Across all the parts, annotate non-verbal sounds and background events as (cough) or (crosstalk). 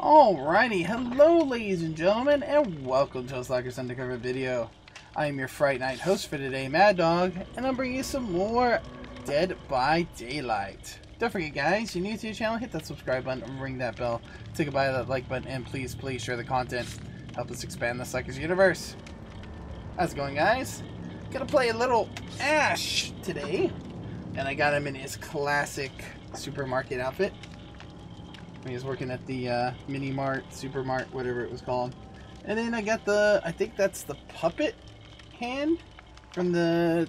Alrighty, hello ladies and gentlemen, and welcome to a Slackers Undercover video. I am your Fright Night host for today, Madog, and I'm bringing you some more Dead by Daylight. Don't forget guys, you're new to the channel, hit that subscribe button and ring that bell. Take a bite of that like button, and please, please share the content. Help us expand the Slackers universe. How's it going guys? Gonna play a little Ash today, and I got him in his classic supermarket outfit. He was working at the uh, Mini Mart, Super Mart, whatever it was called. And then I got the, I think that's the puppet hand from the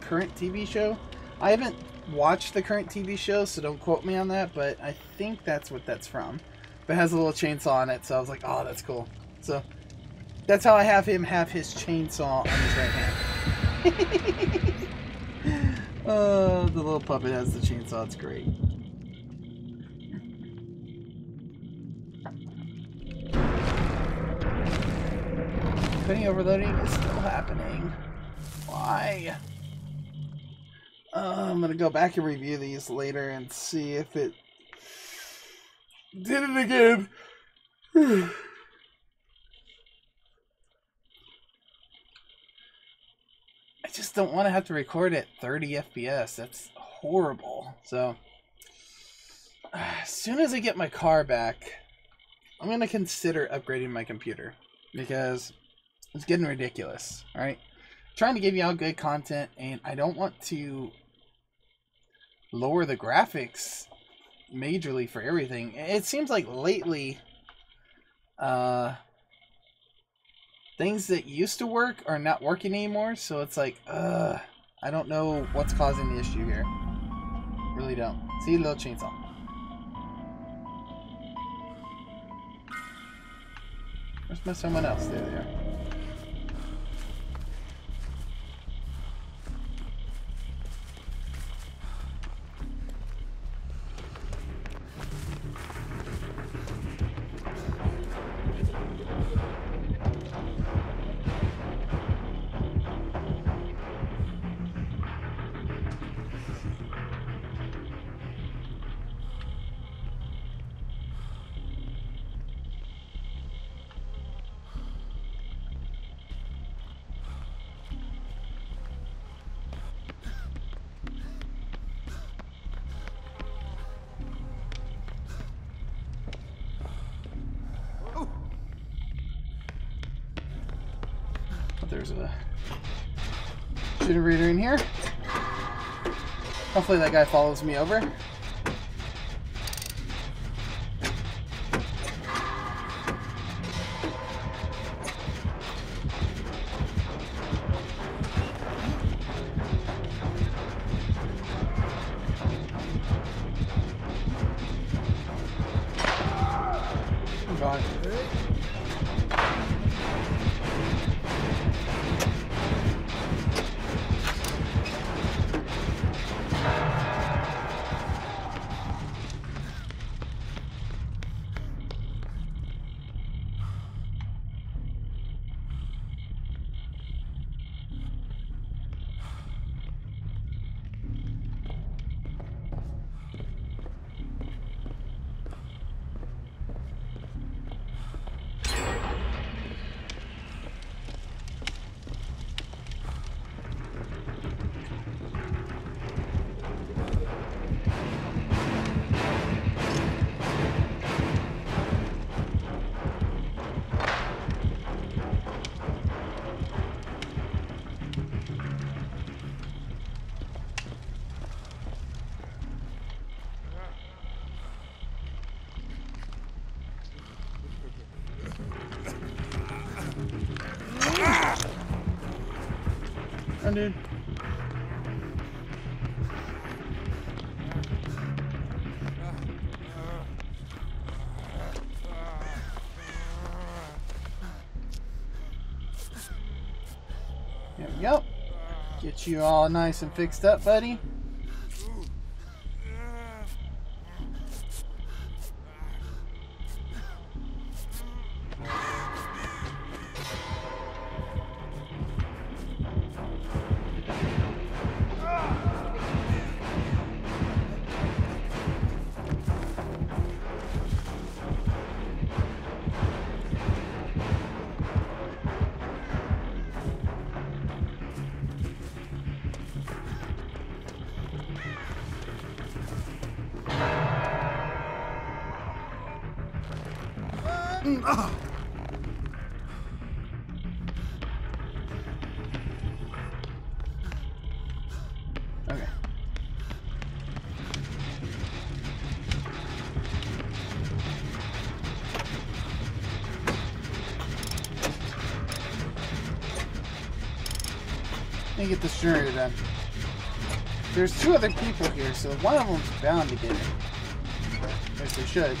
current TV show. I haven't watched the current TV show, so don't quote me on that, but I think that's what that's from. But it has a little chainsaw on it, so I was like, oh, that's cool. So that's how I have him have his chainsaw on his right hand. uh, (laughs) the little puppet has the chainsaw, it's great. Penny overloading is still happening. Why? Uh, I'm gonna go back and review these later and see if it did it again. (sighs) I just don't want to have to record at 30 FPS. That's horrible. So, (sighs) as soon as I get my car back, I'm gonna consider upgrading my computer because it's getting ridiculous. All right, trying to give you all good content, and I don't want to lower the graphics majorly for everything. It seems like lately, uh, things that used to work are not working anymore. So it's like, uh, I don't know what's causing the issue here. Really don't. See, little chainsaw. Where's my someone else? There they are. There's a generator in here. Hopefully that guy follows me over. Run, dude. There we go. Get you all nice and fixed up, buddy. Get this generator done. There's two other people here, so one of them's bound to get it. Yes, they should.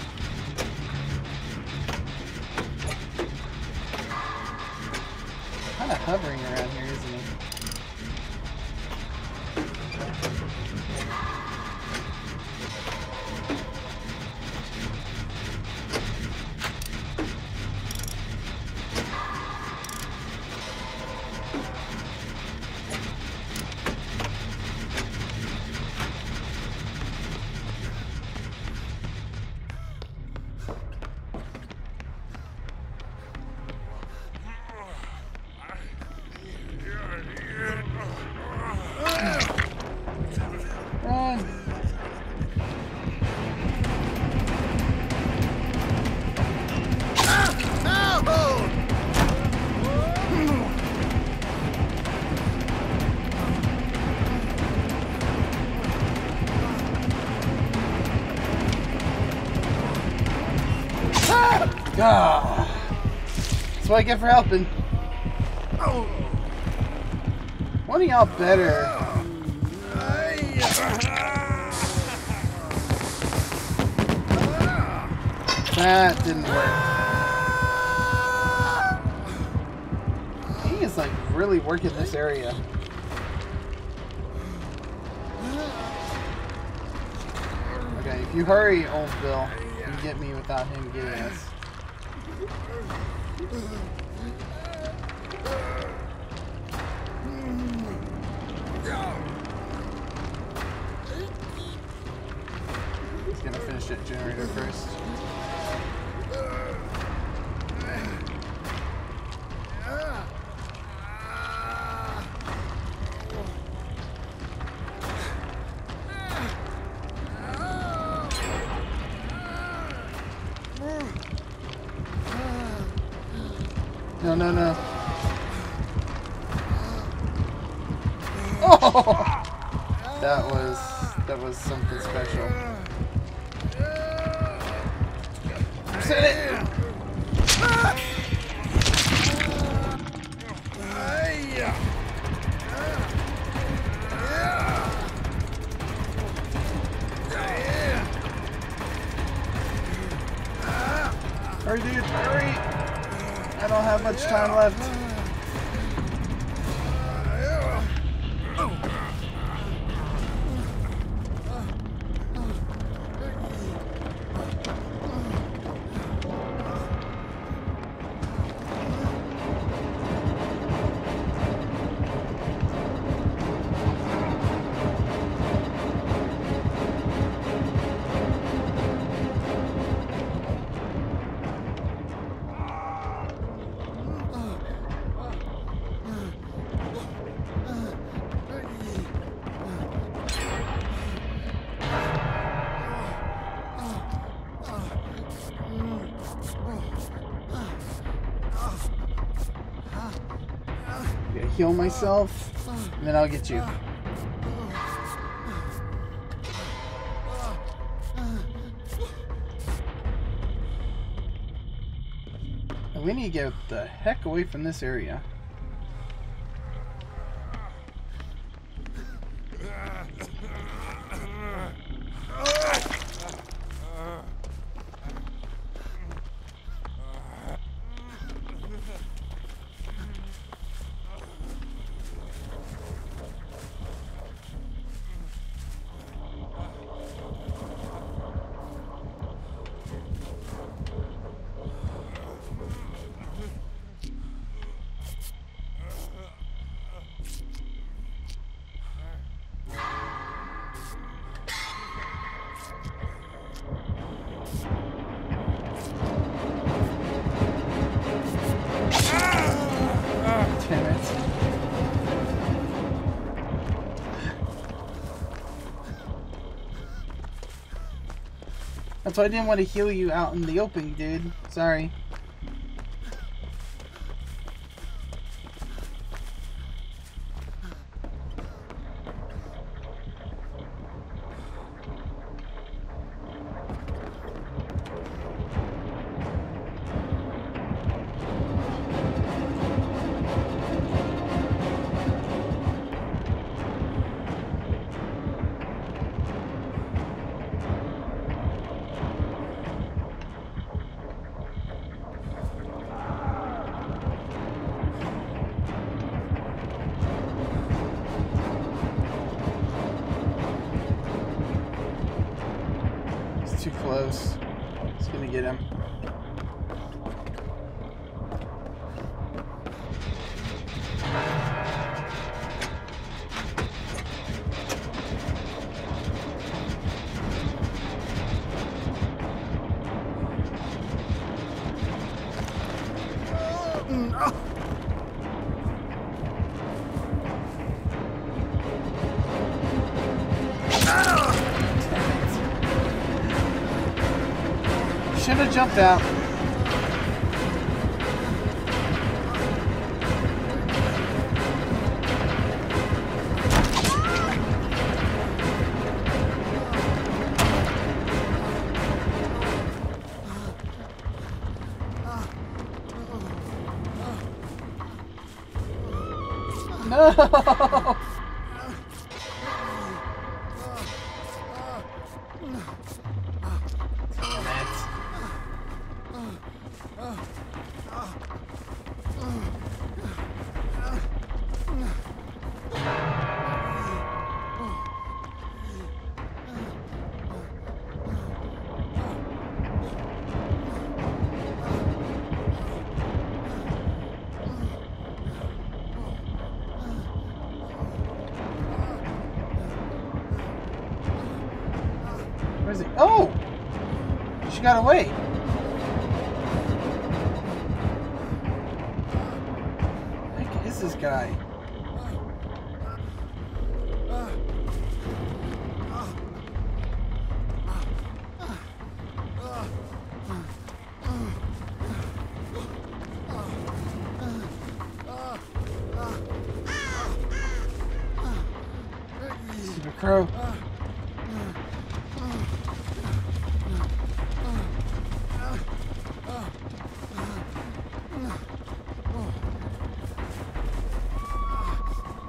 Kind of hovering around here, isn't he? I get for helping. One of y'all better. That didn't work. He is like really working this area. Okay, if you hurry, old Bill, you get me without him getting us. He's gonna finish that generator first. Heal myself, and then I'll get you. We need to get the heck away from this area. That's why I didn't want to heal you out in the open, dude. Sorry. Should have jumped out. Stupid crow.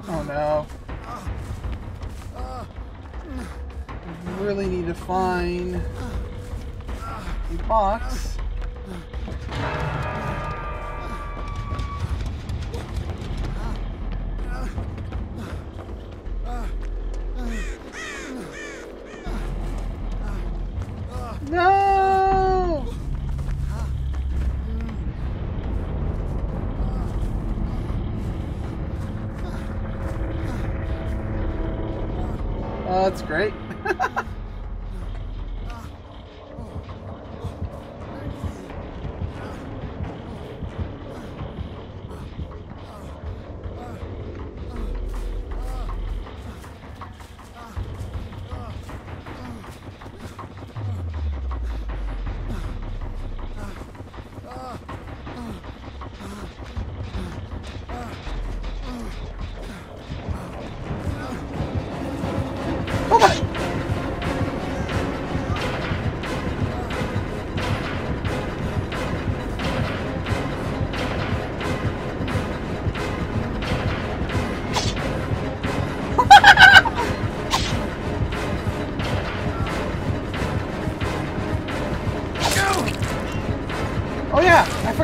Oh no. We really need to find a box.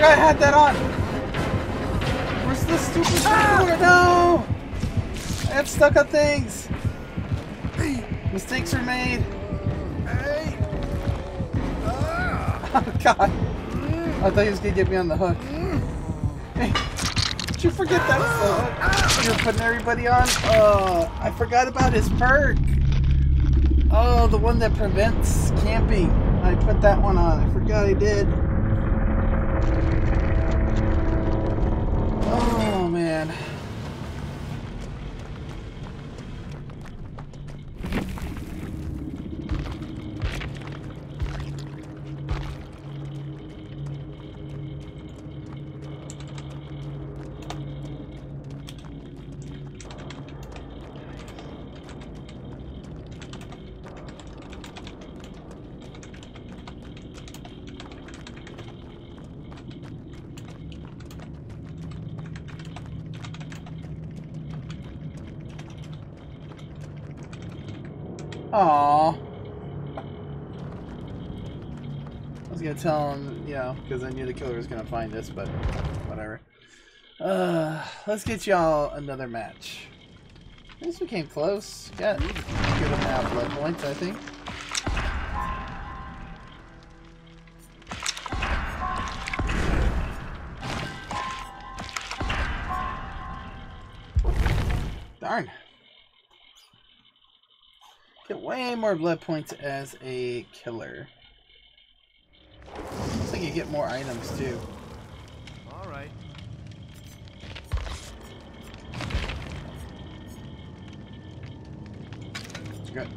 I had that on. Where's the stupid ah! door? No! I got stuck on things. (coughs) Mistakes are made. Ah! (laughs) Oh god. I thought he was gonna get me on the hook. Mm. Hey, did you forget that was hook? Ah! You were putting everybody on? Oh, I forgot about his perk. Oh, the one that prevents camping. I put that one on. I forgot I did. Killer was gonna find this, but whatever. Uh, let's get y'all another match. At least we came close. Got good amount of blood points, I think. Darn. Get way more blood points as a killer. Looks like you get more items too. All right. Good.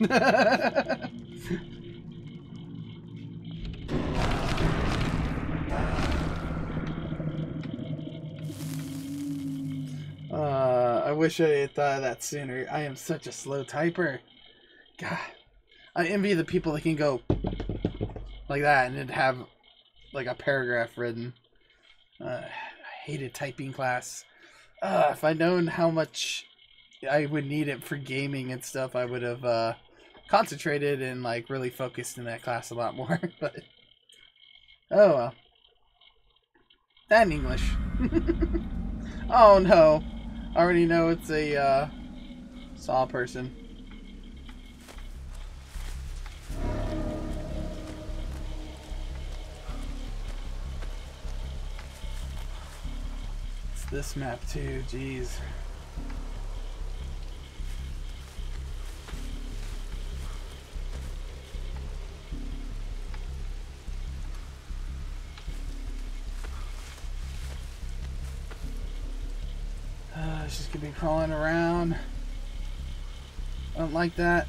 (laughs) uh, I wish I had thought of that sooner. I am such a slow typer. God, I envy the people that can go like that and have like a paragraph written. Uh, I hated typing class. Uh, if I'd known how much I would need it for gaming and stuff, I would have uh, concentrated and like really focused in that class a lot more. (laughs) but oh well. That in English. (laughs) oh no! I already know it's a uh, saw person. It's this map too. Jeez. Gonna be crawling around. I don't like that.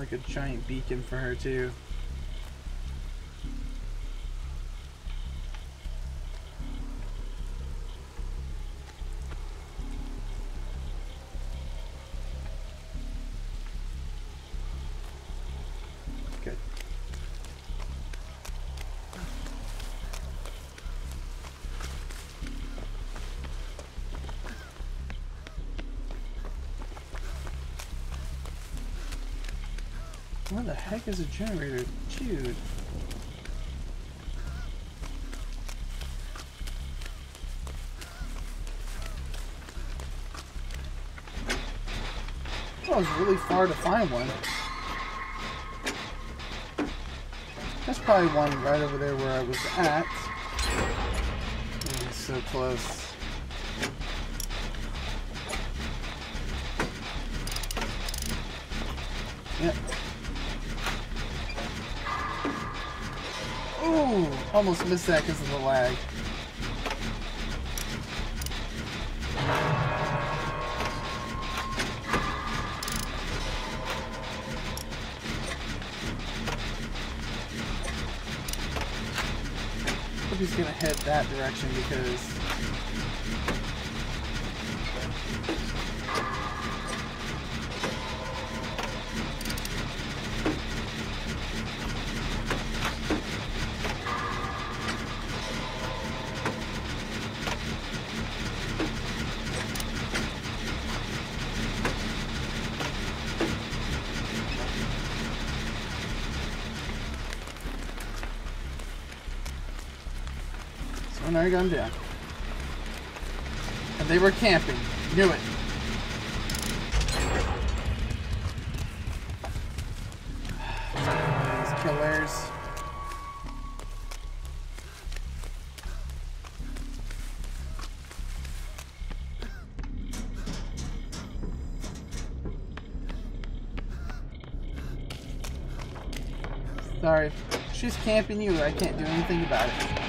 Like a giant beacon for her too. What the heck is a generator? Dude. That was really far to find one. That's probably one right over there where I was at. Oh, so close. Yep. Almost missed that because of the lag. i hope he's gonna head that direction because Got down. And they were camping. Knew it. These killers. Sorry. She's camping you. I can't do anything about it.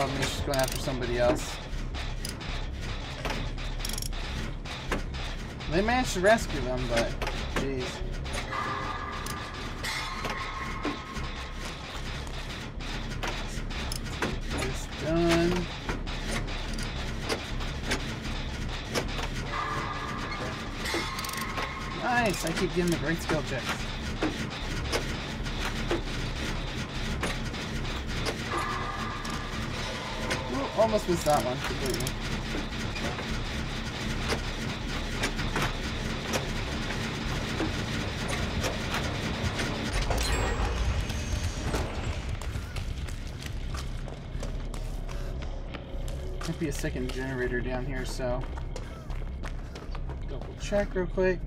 Above me. She's going after somebody else. They managed to rescue them, but jeez. This done. Nice! I keep getting the great skill checks. Almost missed that one completely. Might be a second generator down here, so double check real quick.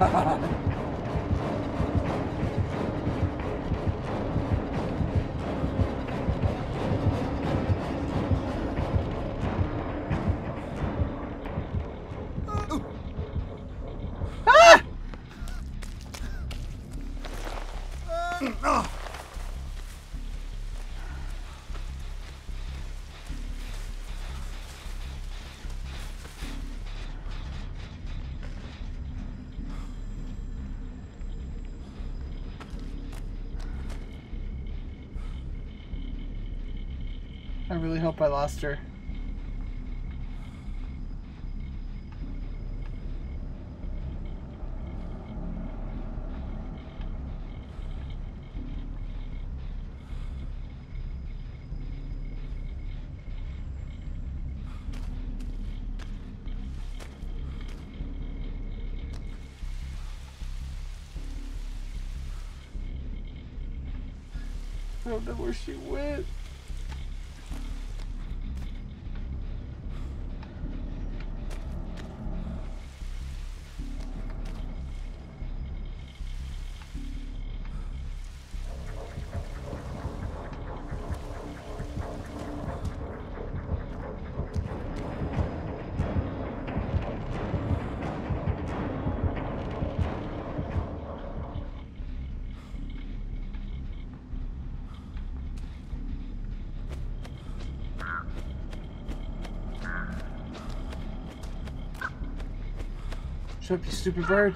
Yeah. (laughs) hope I lost her. I don't know where she went. Shut up, you stupid bird.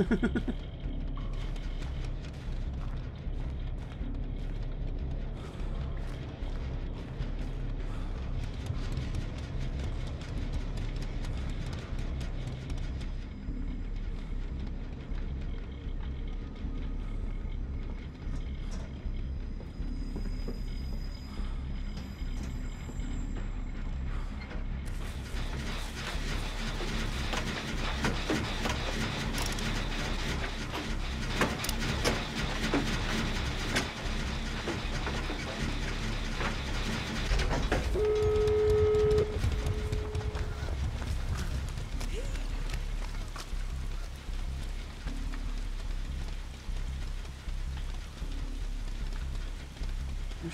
(laughs)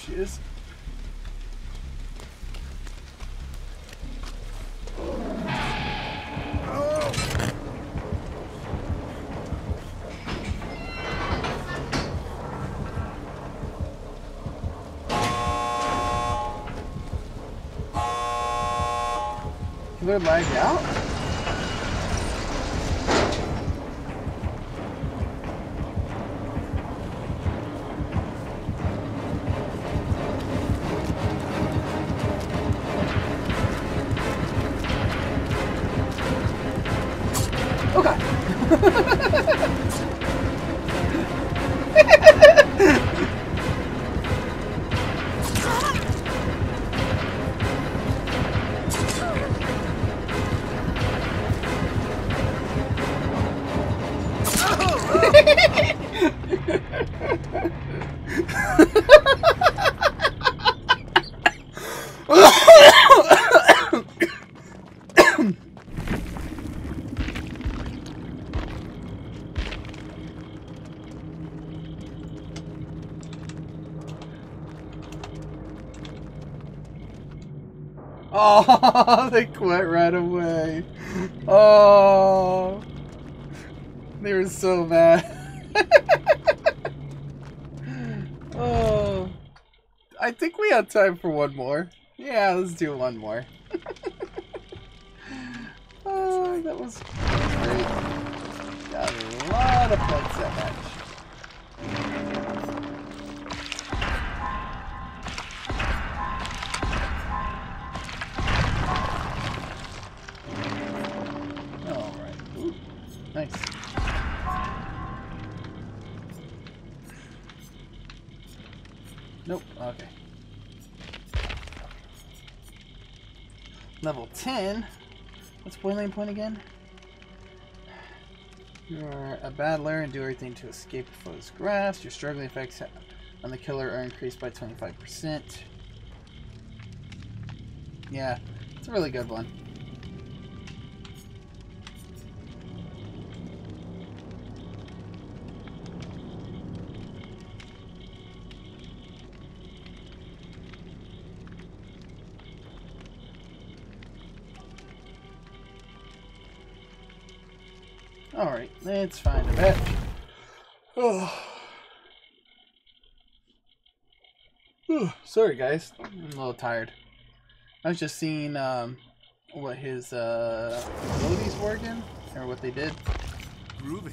she is. They're lagged out? They right away. Oh, they were so mad. (laughs) oh, I think we have time for one more. Yeah, let's do one more. (laughs) oh, that was great. Got a lot of points that match. 10? What's boiling point again? You're a battler and do everything to escape the foe's grasp. Your struggling effects on the killer are increased by 25%. Yeah, it's a really good one. Alright, let's find a bet. Oh. oh. Sorry guys, I'm a little tired. I was just seeing um, what his uh, abilities were again, or what they did. Groovy.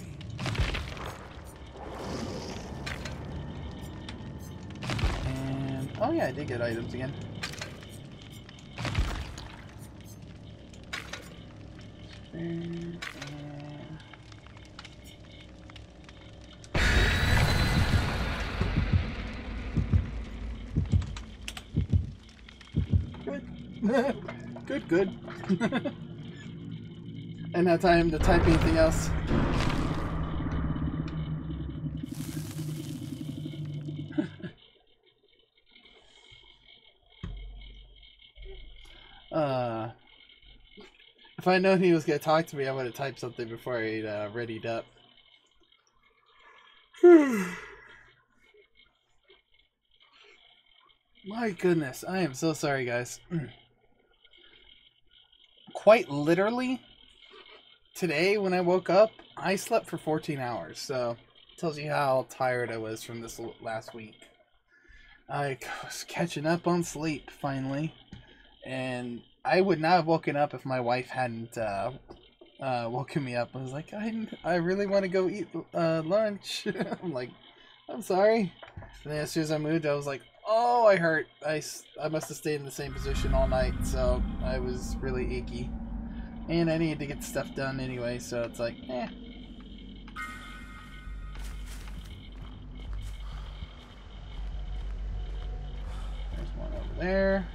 And, oh yeah, I did get items again. And, good, (laughs) and have time to type anything else. (laughs) uh, if I known he was gonna talk to me, I would have typed something before I uh, readied up. (sighs) My goodness, I am so sorry, guys. (clears throat) Quite literally, today when I woke up, I slept for 14 hours, so tells you how tired I was from this last week. I was catching up on sleep finally, and I would not have woken up if my wife hadn't uh, uh, woken me up. I was like, I, I really want to go eat uh, lunch. (laughs) I'm like, I'm sorry. And then as soon as I moved, I was like, Oh, I hurt. I, I must have stayed in the same position all night, so I was really achy. And I needed to get stuff done anyway, so it's like, eh. There's one over there.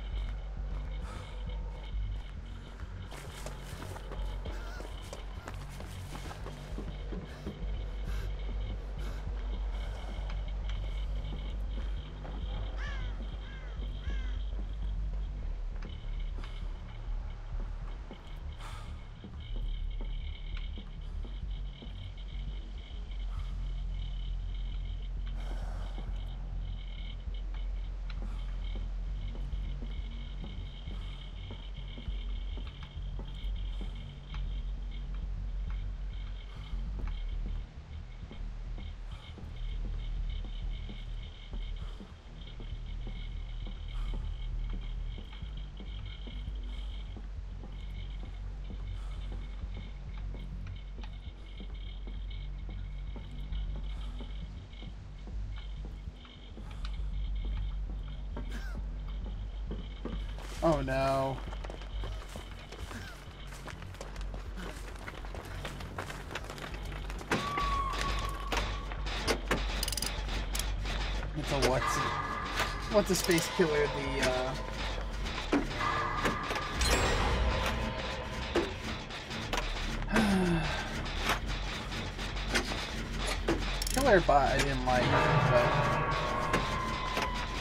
Oh no. It's a what's what's a space killer the uh (sighs) Killer bot I didn't like, but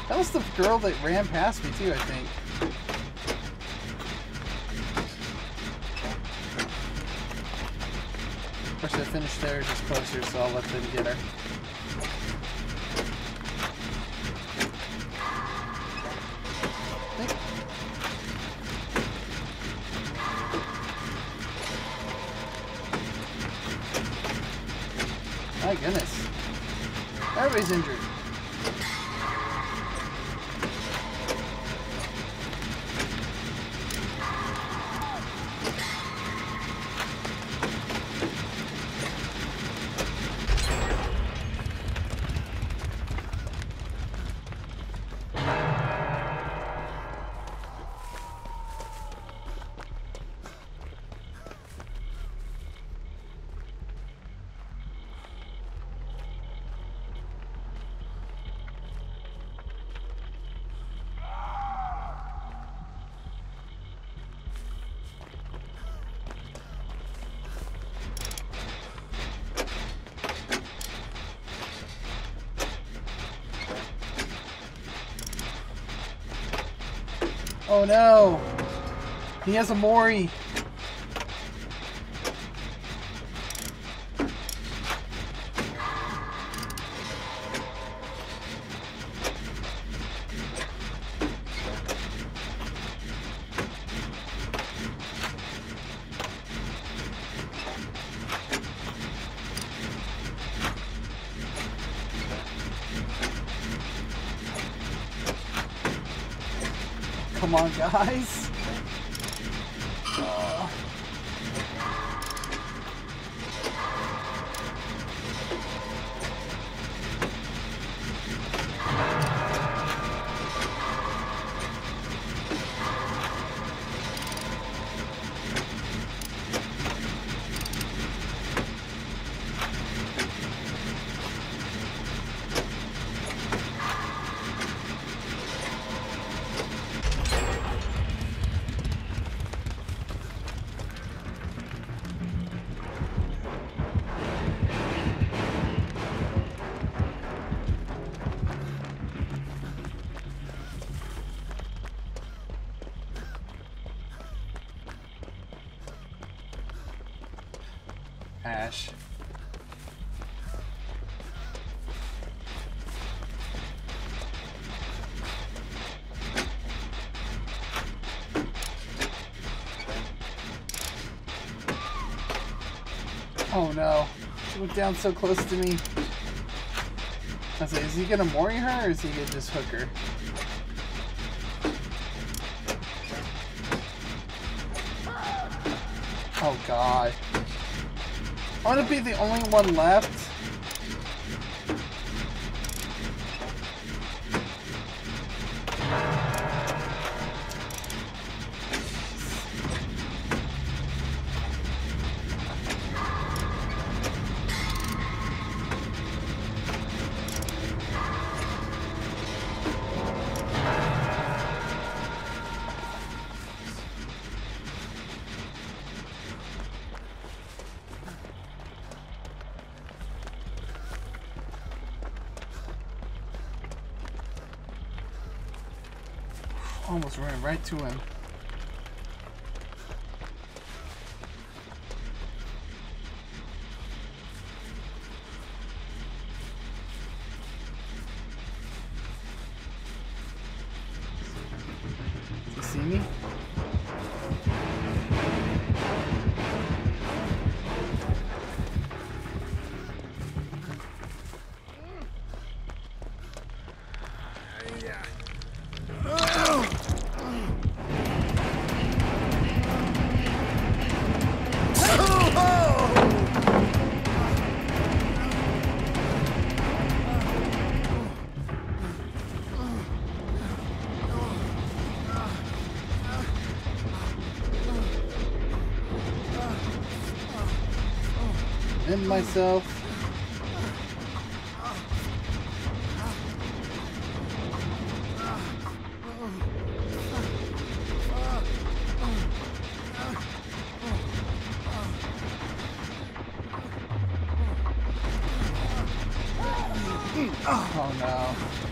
that was the girl that ran past me too, I think. Finished theirs just closer, so I'll let them get her. My goodness. Everybody's injured. Oh no! He has a Mori! Come on, guys. No. She went down so close to me. I was like, is he gonna mori her or is he gonna just hook her? Oh god. I want to be the only one left. Ran right to him. Myself. Oh no.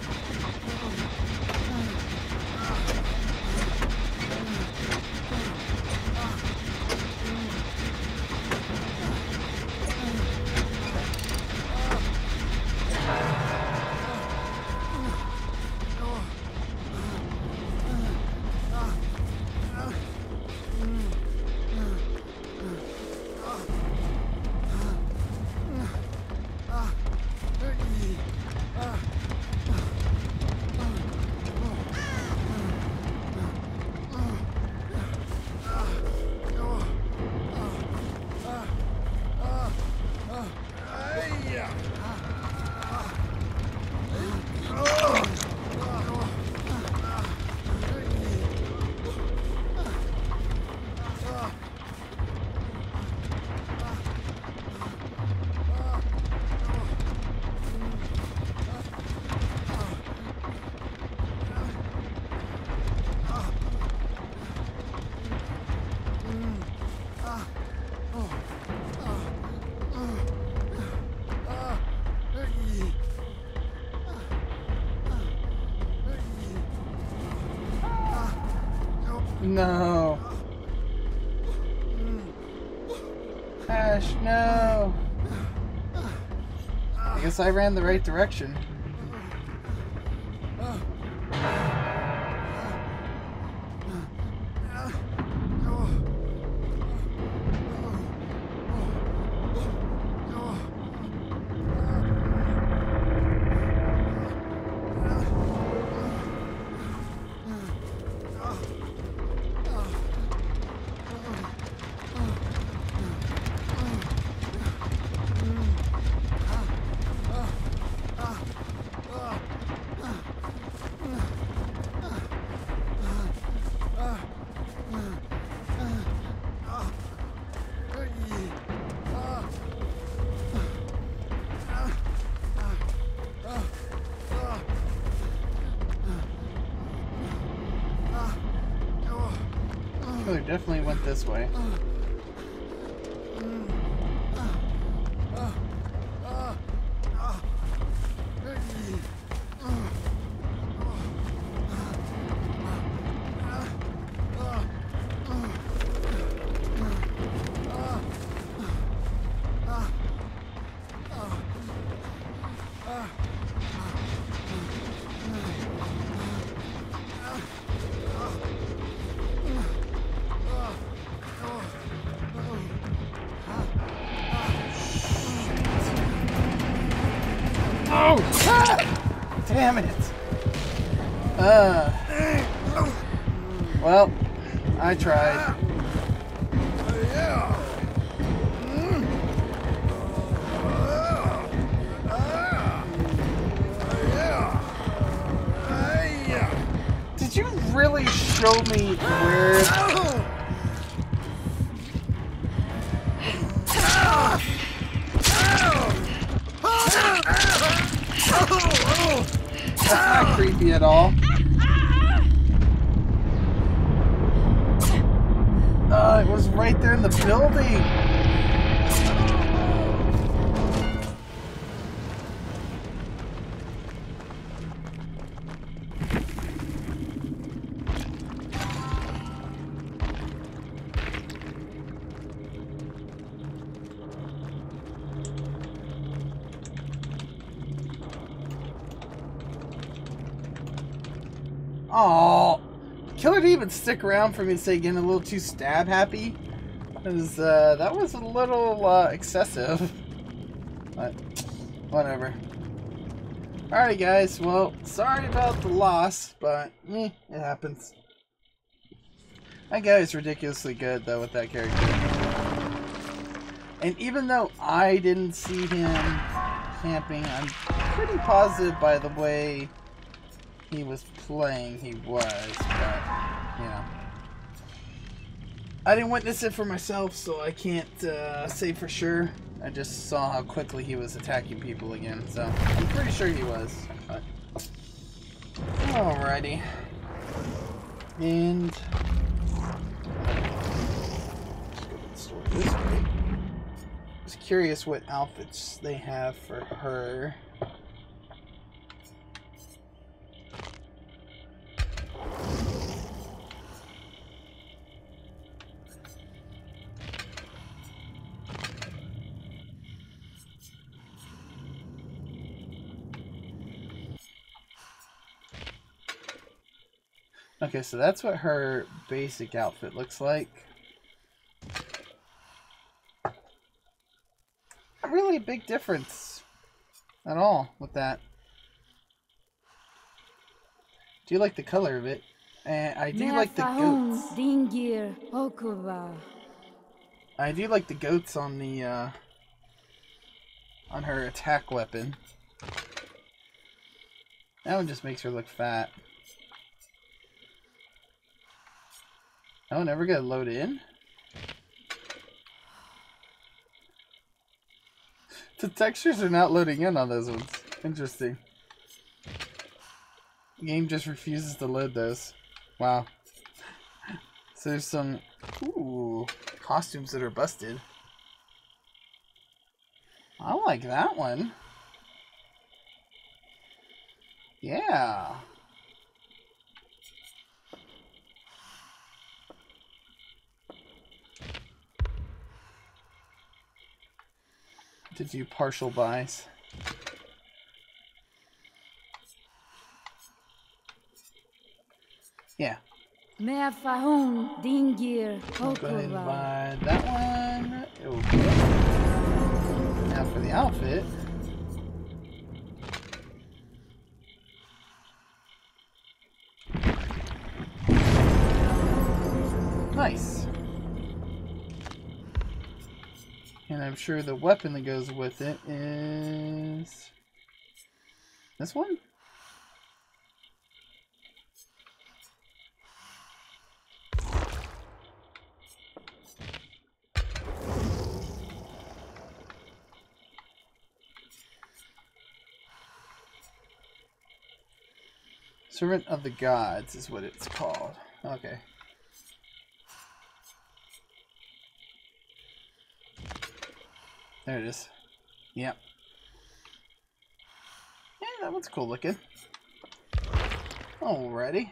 No. Ash, no. I guess I ran the right direction. Damn it! Uh. Well, I tried. Did you really show me where? Stick around for me to say getting a little too stab happy. Cause uh, that was a little uh, excessive. But whatever. Alrighty, guys. Well, sorry about the loss, but eh, it happens. That guy is ridiculously good though with that character. And even though I didn't see him camping, I'm pretty positive by the way he was playing he was, but know. I didn't witness it for myself, so I can't uh, say for sure. I just saw how quickly he was attacking people again, so I'm pretty sure he was. But... Alrighty. And. Just curious what outfits they have for her. Okay, so that's what her basic outfit looks like. Not really a big difference at all with that. Do you like the color of it? And I do like the goats. I do like the goats on the uh, on her attack weapon. That one just makes her look fat. Oh, never gonna load in? The textures are not loading in on those ones. Interesting. The game just refuses to load those. Wow. (laughs) So there's some ooh costumes that are busted. I like that one. Yeah. To do partial buys. Yeah. Meafahun Dingir I'll go ahead and buy that one. Okay. Now for the outfit. I'm sure the weapon that goes with it is this one? Servant of the Gods is what it's called. Okay. There it is. Yep. Yeah, that one's cool looking. Alrighty.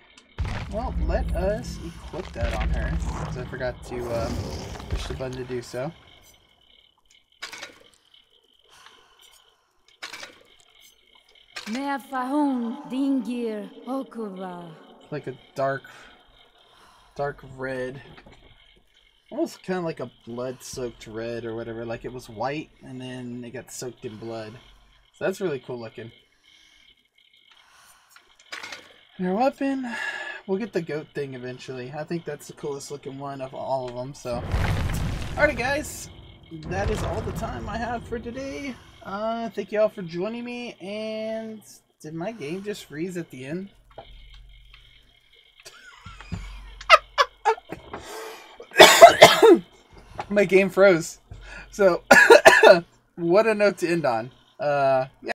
Well, let us equip that on her, because I forgot to uh, push the button to do so. Like a dark dark red almost kind of like a blood soaked red or whatever like it was white and then it got soaked in blood. So that's really cool looking. And our weapon we'll get the goat thing eventually. I think that's the coolest looking one of all of them so. Alrighty guys. That is all the time i have for today. Uh thank you all for joining me and did my game just freeze at the end (laughs) my game froze. So, (coughs) what a note to end on. Uh, yeah.